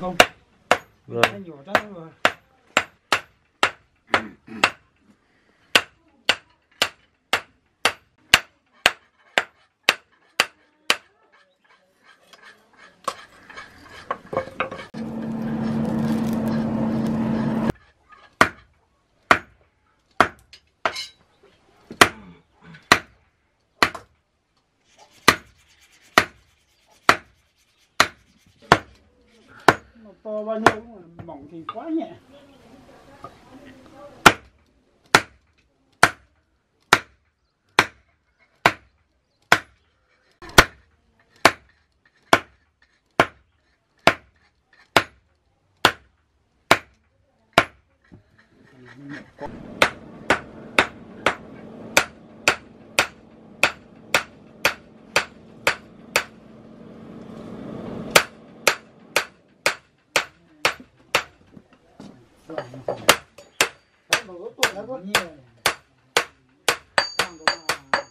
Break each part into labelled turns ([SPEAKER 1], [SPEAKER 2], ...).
[SPEAKER 1] không
[SPEAKER 2] Rồi.
[SPEAKER 1] Nó to bao nhiêu cũng mỏng thì quá nhẹ Thank you. Tuổi nó có nhiều Đang có mà-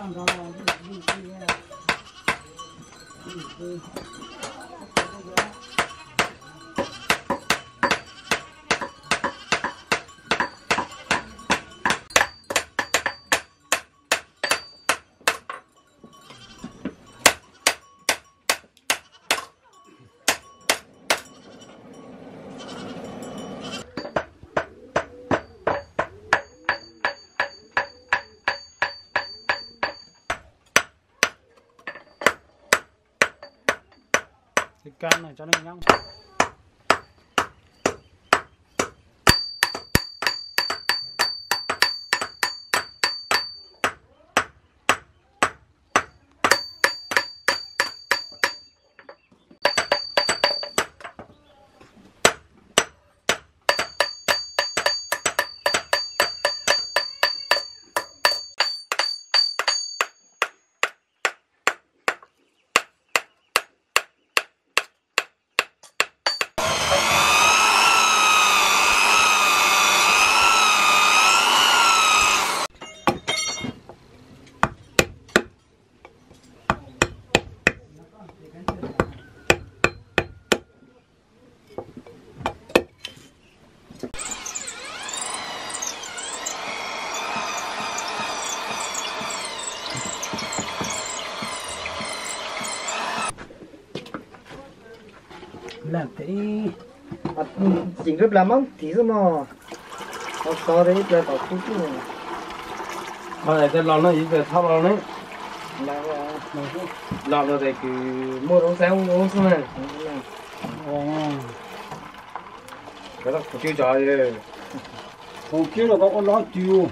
[SPEAKER 1] Đang có là đi- đi- đi, à, đi- đi. cái can này cho nó nhăng làm thế
[SPEAKER 3] à, chỉnh gấp làm mắm tí rồi mà nó to đấy là bảo phút chứ. Mà
[SPEAKER 2] mà lại cái lon nó ít về thao lon đấy.
[SPEAKER 3] Là
[SPEAKER 2] lon là để cứ mua đóng xe không uống xong này cái đó cũng chưa trời rồi
[SPEAKER 1] không kia là có con lon tiêu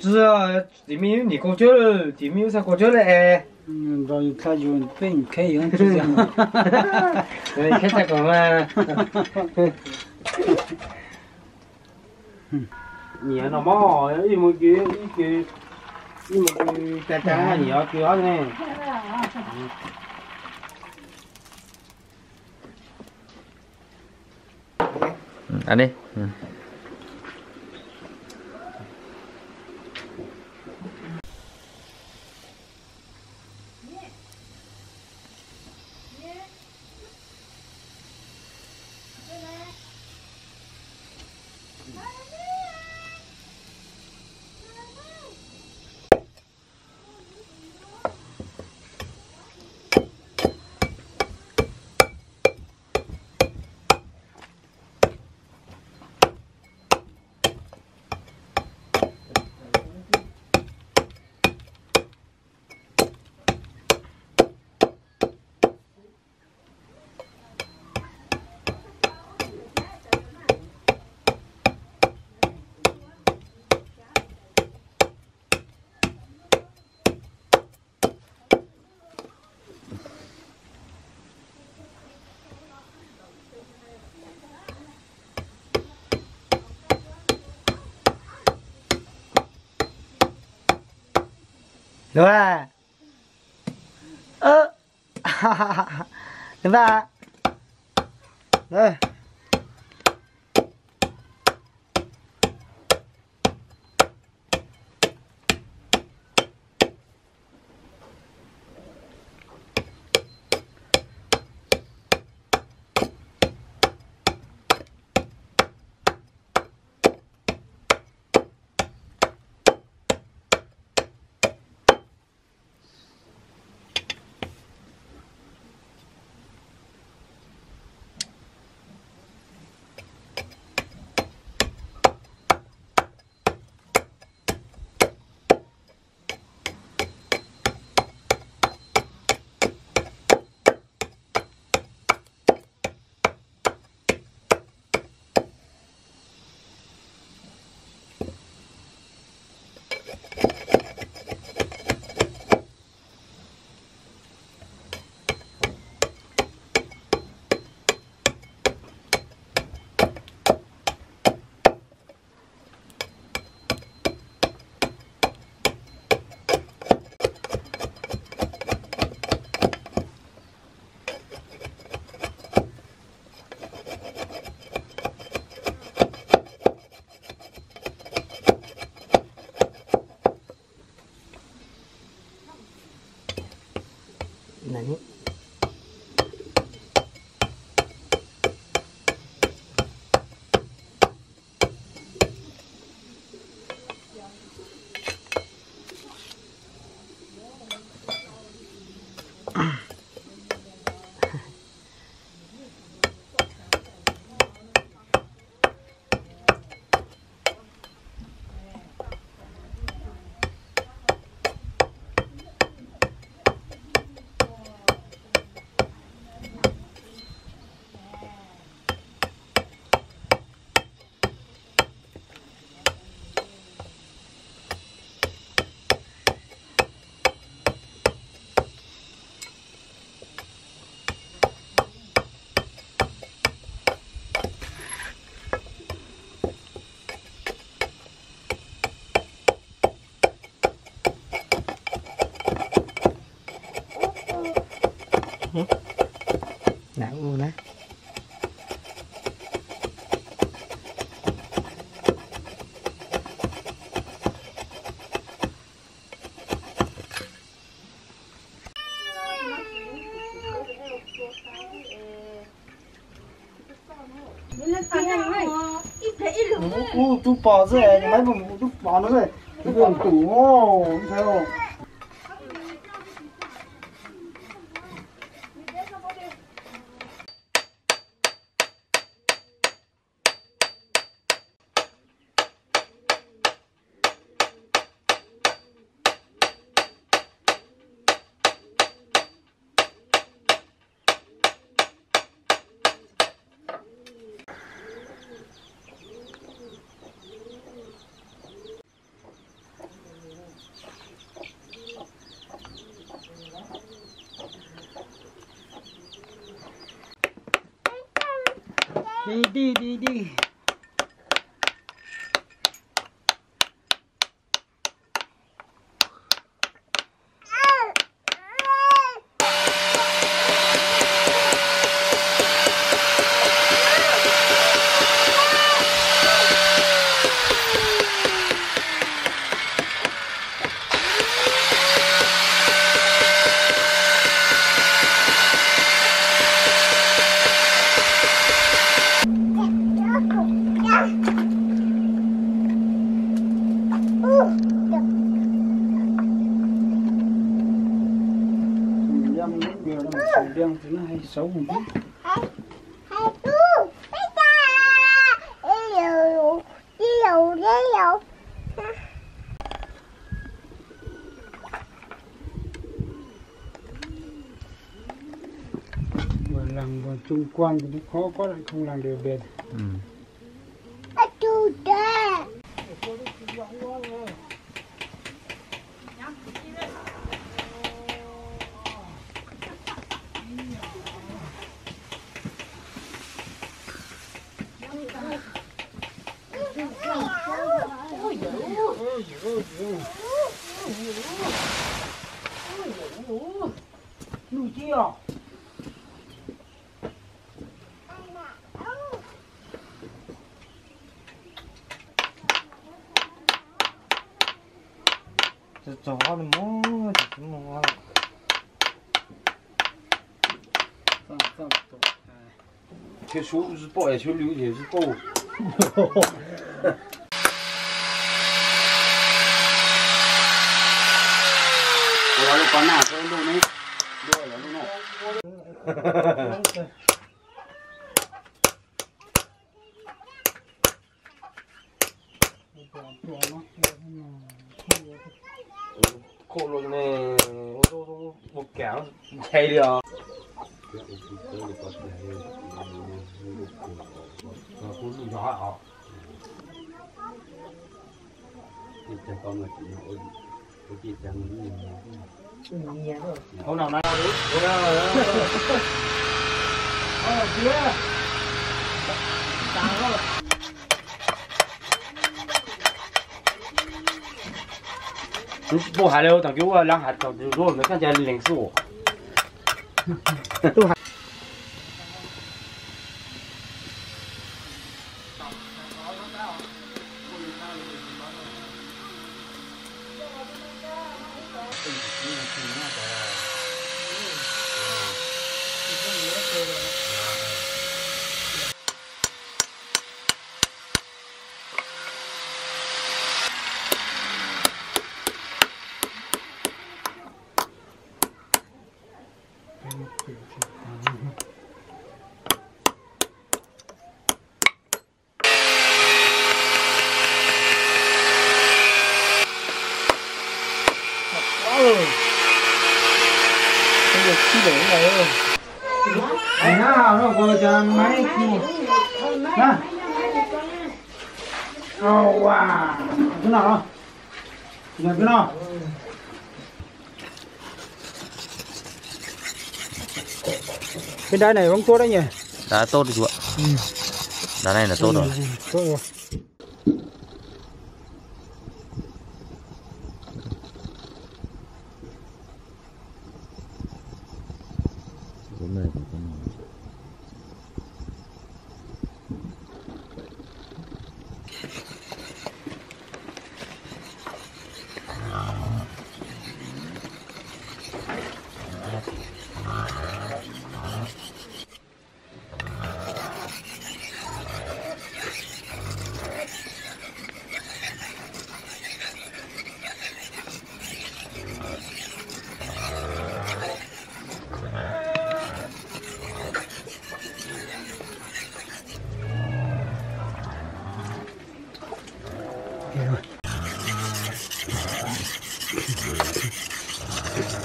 [SPEAKER 2] chứ à chỉ mi nhỉ cô chơi chỉ mi sao cô chơi lại 哎
[SPEAKER 1] Ừ, rồi ta dùng bên cây hơn chứ gì
[SPEAKER 2] rồi khách ta còn mà nhẹ nó mò ý một cái ý cái ý một cái mà nhẹ cái đó này
[SPEAKER 4] ăn đi
[SPEAKER 1] đúng à ơ đúng à đây nhé não luôn đó Ủa, chú bỏ rồi, mấy bụng chú bỏ nó rồi. Chú bỏ tủ, ô, thấy không? Đi đi đi đi Dăm những điều là một sầu đen thì nó hay xấu một chút vừa làm vừa chung quanh thì nó khó quá lại không làm đều bền.
[SPEAKER 5] Ừ.
[SPEAKER 6] 陆机
[SPEAKER 1] 啊！这咋的
[SPEAKER 3] 嘛？这怎么了？上
[SPEAKER 1] 上上！哎，这
[SPEAKER 2] 小路是跑，小路也是跑。con nào cho luôn đấy đưa là
[SPEAKER 1] luôn này
[SPEAKER 2] khổ luôn này ô tô một kéo, chạy đi à Hãy subscribe cho kênh Ghiền Mì Gõ Để không bỏ lỡ những video hấp dẫn Hôm
[SPEAKER 3] nào nay
[SPEAKER 2] Hôm nào rồi
[SPEAKER 1] Ờ, kia
[SPEAKER 2] Tàng rồi
[SPEAKER 3] 뭐 하려고 당겨
[SPEAKER 1] 랑 하던 저거 내가 잘 랭스 오. 또 Ini. Nhà cái nào?
[SPEAKER 3] cái đai này bóng tốt đấy nhỉ
[SPEAKER 4] Đá tốt rồi chú ạ. Đá này là tốt rồi.
[SPEAKER 3] tốt rồi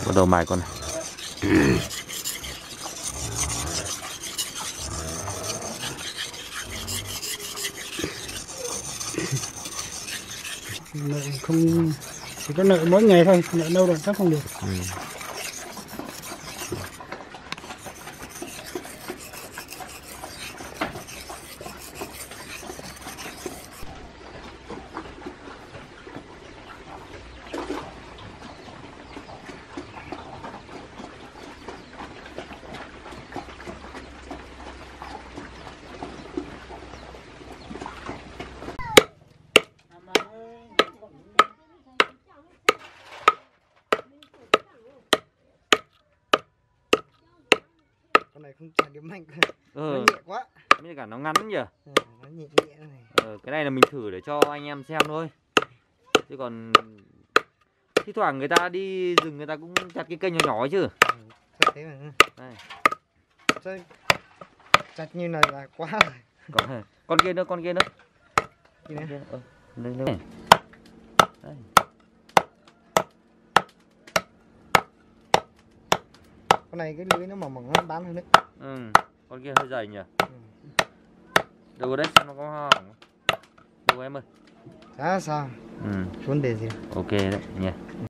[SPEAKER 4] Bắt đầu mài con này.
[SPEAKER 3] Nợ không chỉ có nợ mỗi ngày thôi, nợ lâu rồi chắc không được
[SPEAKER 4] Ừ.
[SPEAKER 3] con này không chả điểm mạnh nó
[SPEAKER 4] Ừ,
[SPEAKER 3] nhẹ quá
[SPEAKER 4] mới cả nó ngắn nhỉ.
[SPEAKER 3] Ừ, nó nhẹ nhẹ này
[SPEAKER 4] Ờ, cái này là mình thử để cho anh em xem thôi. Chứ còn thi thoảng người ta đi rừng người ta cũng chặt cái cây nhỏ nhỏ ấy chứ.
[SPEAKER 3] chắc thế mà
[SPEAKER 4] Đây.
[SPEAKER 3] Sao chặt như này là quá rồi
[SPEAKER 4] Còn con kia nữa, con kia nữa. Con kia nữa. Ờ, đây,
[SPEAKER 3] con này cái lưới nó mỏng mỏng nó bám hơn đấy
[SPEAKER 4] Ừ, con kia hơi dày nhỉ. Đâu đấy xem nó có hỏng không? Đâu em ơi.
[SPEAKER 3] chả sao
[SPEAKER 4] Ừ,
[SPEAKER 3] vấn đề gì
[SPEAKER 4] ok đấy nhỉ.